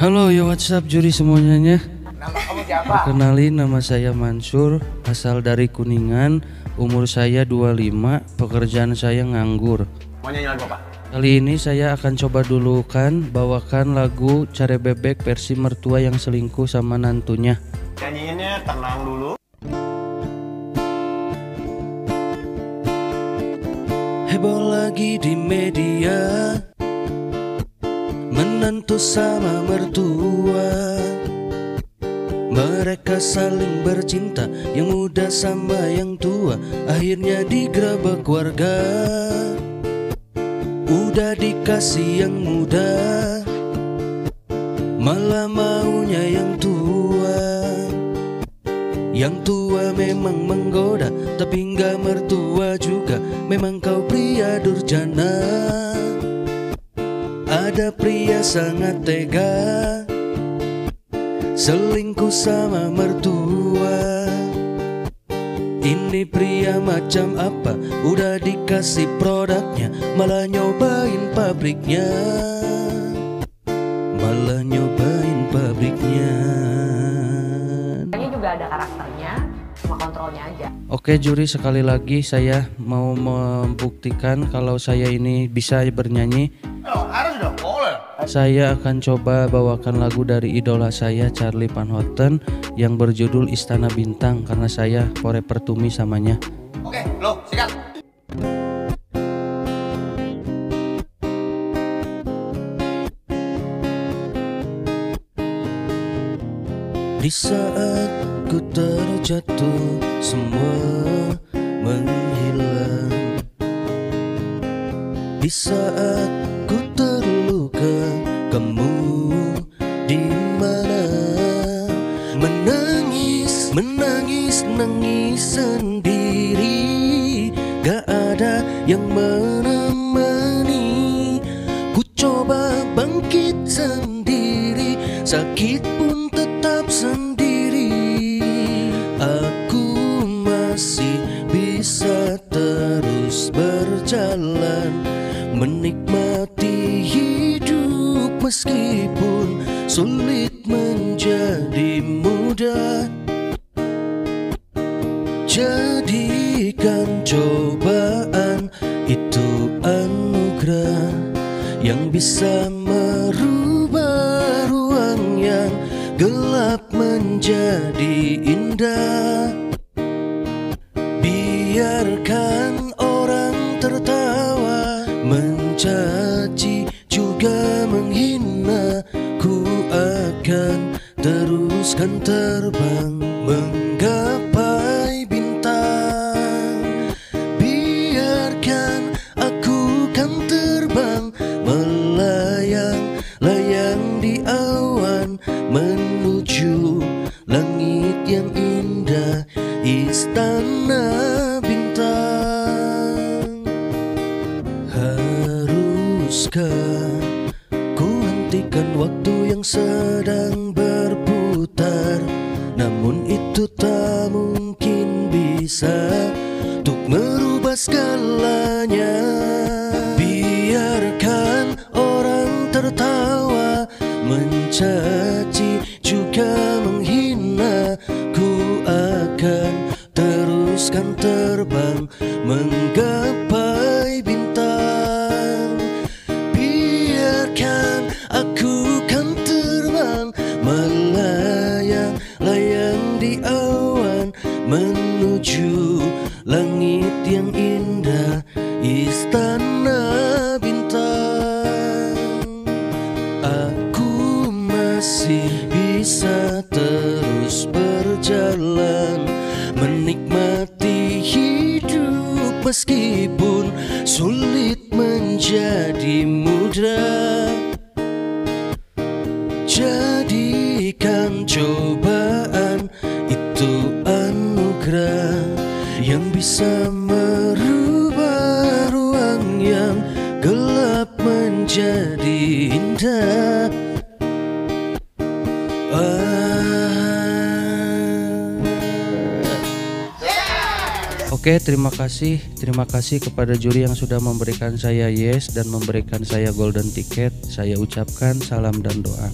Halo ya WhatsApp juri semuanya. Nama kamu siapa? Kenalin nama saya Mansur, asal dari Kuningan, umur saya 25, pekerjaan saya nganggur. Mau nyanyi lagu apa? Kali ini saya akan coba dulukan bawakan lagu Care Bebek versi mertua yang selingkuh sama nantunya. Nyanyiinnya tenang dulu. Heboh lagi di media Menantu sama mertua Mereka saling bercinta Yang muda sama yang tua Akhirnya digerebek warga. Udah dikasih yang muda Malah maunya yang tua. Yang tua memang menggoda Tapi nggak mertua juga. Memang kau pria durjana Ada pria sangat tega Selingkuh sama mertua Ini pria macam apa Udah dikasih produknya Malah nyobain pabriknya Malah nyobain pabriknya Ini juga ada karakternya, cuma kontrolnya aja. Oke juri sekali lagi saya mau membuktikan kalau saya ini bisa bernyanyi Oh. Saya akan coba bawakan lagu dari idola saya Charlie Van Houten yang berjudul Istana Bintang karena saya forever to me samanya Oke, lo sikat. Di saat ku terjatuh semua menghilang Di saat ku terluka kamu di mana? Menangis, menangis, nangis sendiri. Gak ada yang menemani. Ku coba bangkit sendiri Sakit pun tetap sendiri. Aku masih bisa terus berjalan Menikmati hidup meskipun sulit menjadi mudah. Jadikan cobaan itu anugerah Yang bisa merubah ruang yang gelap menjadi indah Mencaci juga menghina Ku akan teruskan terbang Menggapai bintang. Biarkan aku kan terbang Melayang-layang di awan Menuju Haruskah ku hentikan waktu yang sedang berputar. Namun itu tak mungkin bisa Untuk merubah segalanya. Biarkan orang tertawa Mencaci juga menghina. Ku akan teruskan terbang Menggapai di awan Menuju langit yang indah Istana bintang. Aku masih bisa terus berjalan Menikmati hidup meskipun sulit menjadi mudah Jadikan cobaan itu anugerah Yang bisa merubah ruang yang gelap menjadi indah Ah. Oke, terima kasih. Terima kasih kepada juri yang sudah memberikan saya yes dan memberikan saya golden ticket. Saya ucapkan salam dan doa.